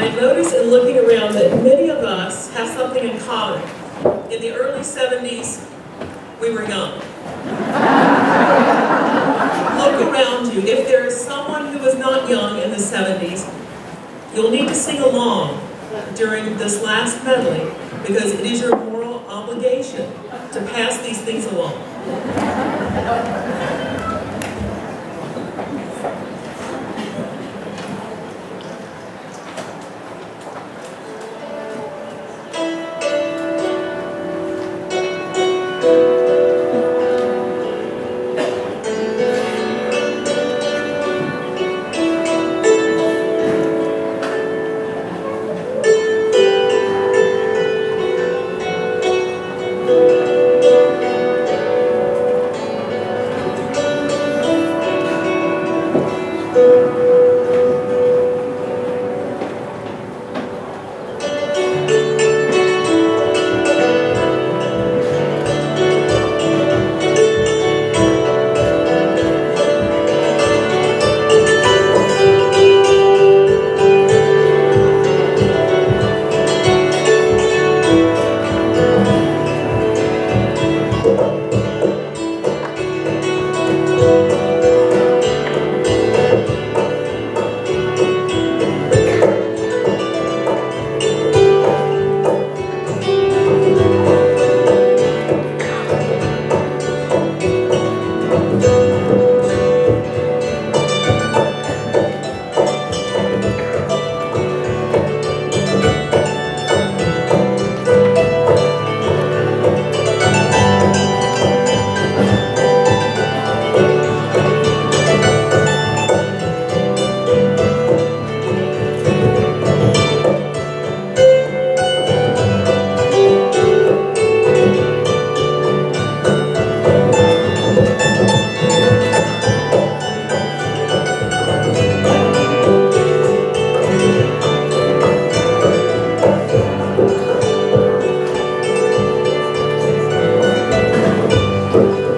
I noticed in looking around that many of us have something in common. In the early 70s, we were young. Look around you. If there is someone who was not young in the 70s, you'll need to sing along during this last medley because it is your moral obligation to pass these things along. 对。